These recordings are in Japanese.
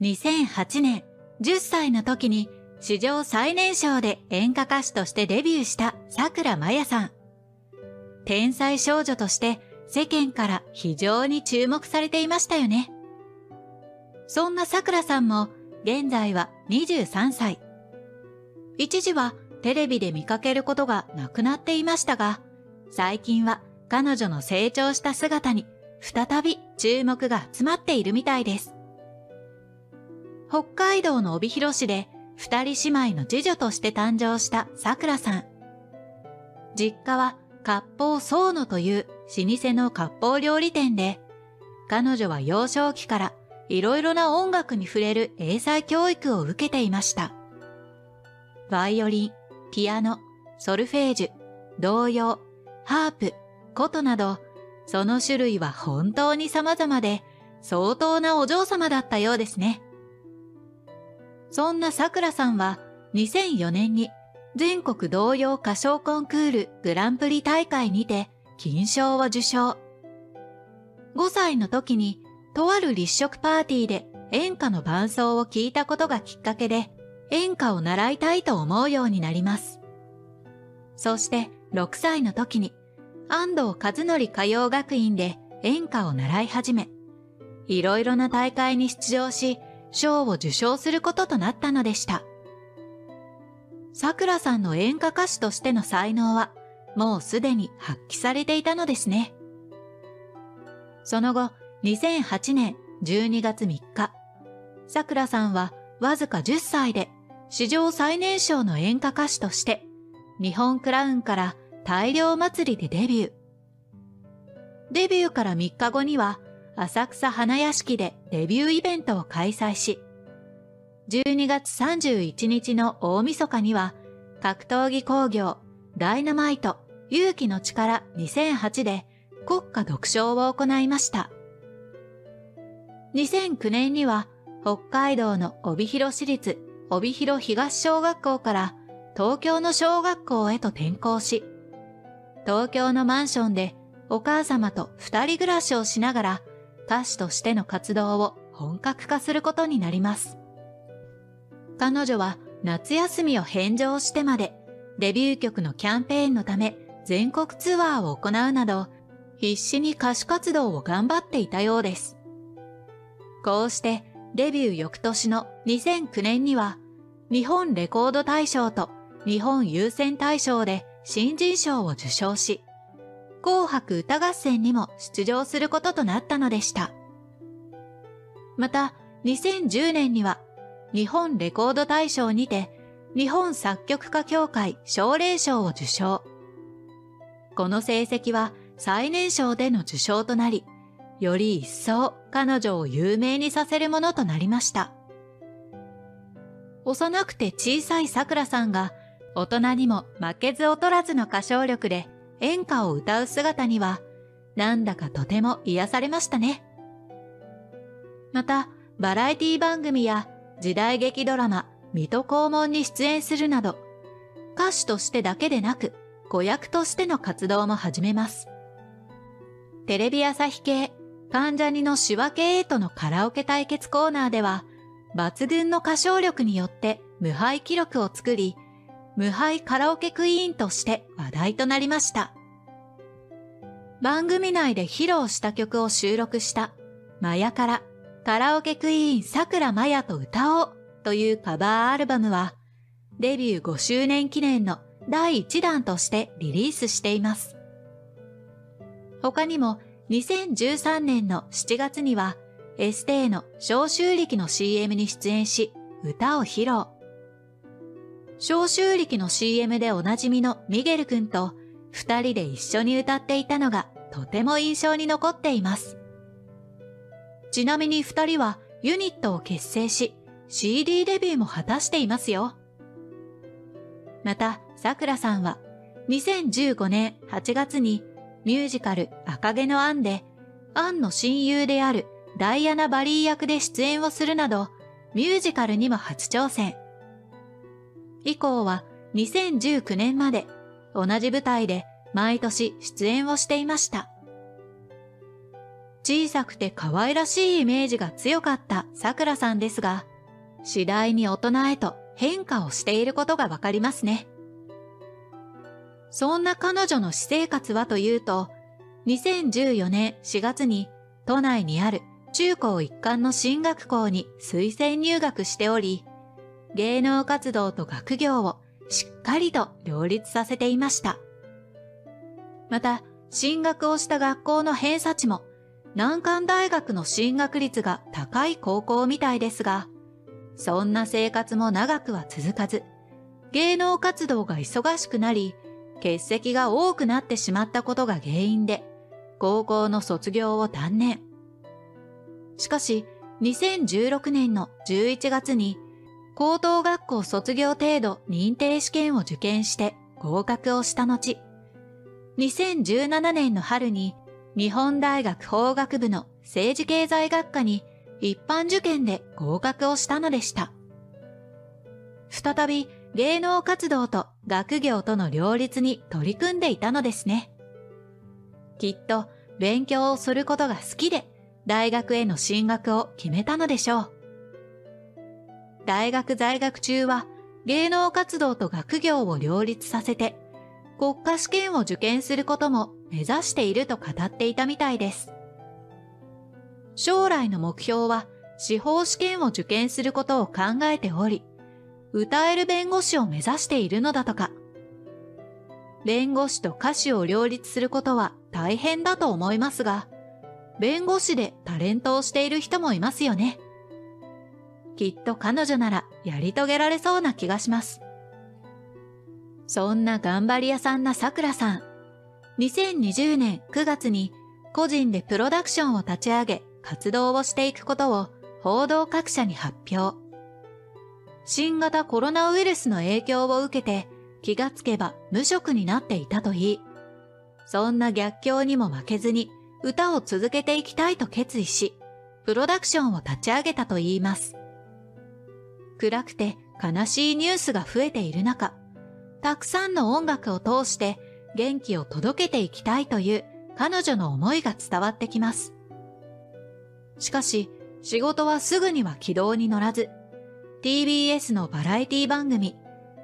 2008年10歳の時に史上最年少で演歌歌手としてデビューした桜まやさん。天才少女として世間から非常に注目されていましたよね。そんな桜さんも現在は23歳。一時はテレビで見かけることがなくなっていましたが、最近は彼女の成長した姿に再び注目が集まっているみたいです。北海道の帯広市で二人姉妹の次女として誕生した桜さん。実家は割烹宗野という老舗の割烹料理店で、彼女は幼少期からいろいろな音楽に触れる英才教育を受けていました。バイオリン、ピアノ、ソルフェージュ、童謡、ハープ、琴など、その種類は本当に様々で、相当なお嬢様だったようですね。そんな桜さんは2004年に全国童謡歌唱コンクールグランプリ大会にて金賞を受賞。5歳の時にとある立食パーティーで演歌の伴奏を聞いたことがきっかけで演歌を習いたいと思うようになります。そして6歳の時に安藤和則歌謡学院で演歌を習い始め、いろいろな大会に出場し、賞を受賞することとなったのでした。桜さんの演歌歌手としての才能は、もうすでに発揮されていたのですね。その後、2008年12月3日、桜さんはわずか10歳で史上最年少の演歌歌手として、日本クラウンから大量祭りでデビュー。デビューから3日後には、浅草花屋敷でデビューイベントを開催し、12月31日の大晦日には、格闘技工業、ダイナマイト、勇気の力2008で国家独唱を行いました。2009年には、北海道の帯広市立帯広東小学校から東京の小学校へと転校し、東京のマンションでお母様と二人暮らしをしながら歌手としての活動を本格化することになります。彼女は夏休みを返上してまでデビュー曲のキャンペーンのため全国ツアーを行うなど必死に歌手活動を頑張っていたようです。こうしてデビュー翌年の2009年には日本レコード大賞と日本優先大賞で新人賞を受賞し、紅白歌合戦にも出場することとなったのでした。また、2010年には日本レコード大賞にて日本作曲家協会奨励賞を受賞。この成績は最年少での受賞となり、より一層彼女を有名にさせるものとなりました。幼くて小さい桜さんが大人にも負けず劣らずの歌唱力で演歌を歌う姿には、なんだかとても癒されましたね。また、バラエティ番組や時代劇ドラマ、水戸黄門に出演するなど、歌手としてだけでなく、子役としての活動も始めます。テレビ朝日系、関ジャニの手話系へとのカラオケ対決コーナーでは、抜群の歌唱力によって無敗記録を作り、無敗カラオケクイーンとして話題となりました。番組内で披露した曲を収録したマヤからカラオケクイーン桜マヤと歌おうというカバーアルバムはデビュー5周年記念の第1弾としてリリースしています。他にも2013年の7月にはエステーの消臭力の CM に出演し歌を披露。消臭力の CM でおなじみのミゲル君と二人で一緒に歌っていたのがとても印象に残っています。ちなみに二人はユニットを結成し CD デビューも果たしていますよ。また、桜さんは2015年8月にミュージカル赤毛のアンでアンの親友であるダイアナ・バリー役で出演をするなどミュージカルにも初挑戦。以降は2019年まで同じ舞台で毎年出演をしていました。小さくて可愛らしいイメージが強かったさくらさんですが、次第に大人へと変化をしていることがわかりますね。そんな彼女の私生活はというと、2014年4月に都内にある中高一貫の進学校に推薦入学しており、芸能活動と学業をしっかりと両立させていました。また、進学をした学校の偏差値も難関大学の進学率が高い高校みたいですが、そんな生活も長くは続かず、芸能活動が忙しくなり、欠席が多くなってしまったことが原因で、高校の卒業を断念。しかし、2016年の11月に、高等学校卒業程度認定試験を受験して合格をした後、2017年の春に日本大学法学部の政治経済学科に一般受験で合格をしたのでした。再び芸能活動と学業との両立に取り組んでいたのですね。きっと勉強をすることが好きで大学への進学を決めたのでしょう。大学在学中は芸能活動と学業を両立させて国家試験を受験することも目指していると語っていたみたいです。将来の目標は司法試験を受験することを考えており、歌える弁護士を目指しているのだとか。弁護士と歌手を両立することは大変だと思いますが、弁護士でタレントをしている人もいますよね。きっと彼女ならやり遂げられそうな気がします。そんな頑張り屋さんな桜さん。2020年9月に個人でプロダクションを立ち上げ活動をしていくことを報道各社に発表。新型コロナウイルスの影響を受けて気がつけば無職になっていたといい、そんな逆境にも負けずに歌を続けていきたいと決意し、プロダクションを立ち上げたといいます。暗くて悲しいニュースが増えている中、たくさんの音楽を通して元気を届けていきたいという彼女の思いが伝わってきます。しかし、仕事はすぐには軌道に乗らず、TBS のバラエティ番組、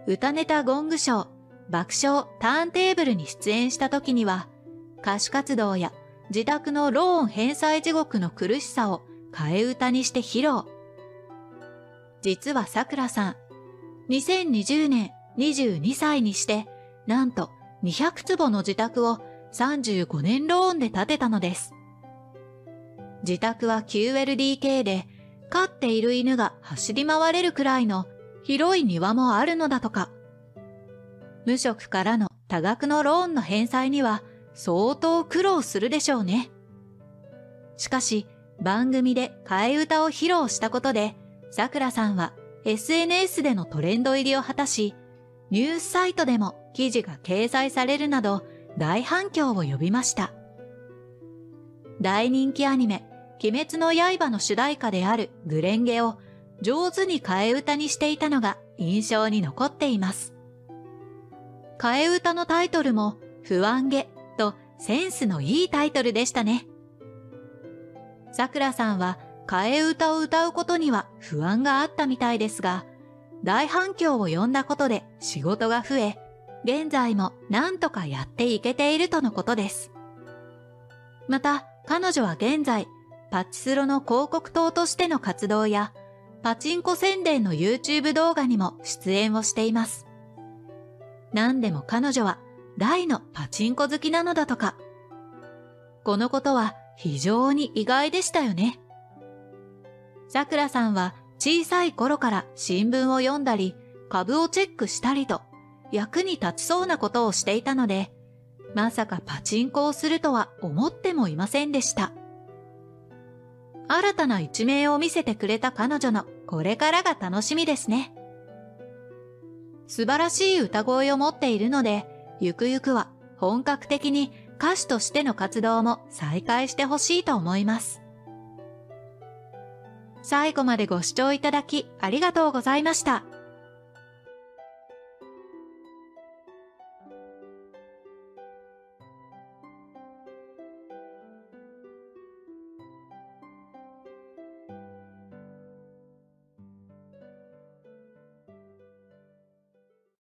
歌ネタゴングショー、爆笑ターンテーブルに出演した時には、歌手活動や自宅のローン返済地獄の苦しさを替え歌にして披露。実は桜さん、2020年22歳にして、なんと200坪の自宅を35年ローンで建てたのです。自宅は 9LDK で、飼っている犬が走り回れるくらいの広い庭もあるのだとか。無職からの多額のローンの返済には相当苦労するでしょうね。しかし、番組で替え歌を披露したことで、桜さんは SNS でのトレンド入りを果たし、ニュースサイトでも記事が掲載されるなど大反響を呼びました。大人気アニメ、鬼滅の刃の主題歌であるグレンゲを上手に替え歌にしていたのが印象に残っています。替え歌のタイトルも不安げとセンスのいいタイトルでしたね。桜さんは替え歌を歌うことには不安があったみたいですが、大反響を呼んだことで仕事が増え、現在も何とかやっていけているとのことです。また、彼女は現在、パチスロの広告塔としての活動や、パチンコ宣伝の YouTube 動画にも出演をしています。何でも彼女は大のパチンコ好きなのだとか。このことは非常に意外でしたよね。桜さんは小さい頃から新聞を読んだり、株をチェックしたりと、役に立ちそうなことをしていたので、まさかパチンコをするとは思ってもいませんでした。新たな一面を見せてくれた彼女のこれからが楽しみですね。素晴らしい歌声を持っているので、ゆくゆくは本格的に歌手としての活動も再開してほしいと思います。最後までご視聴いただきありがとうございました。